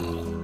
Bye.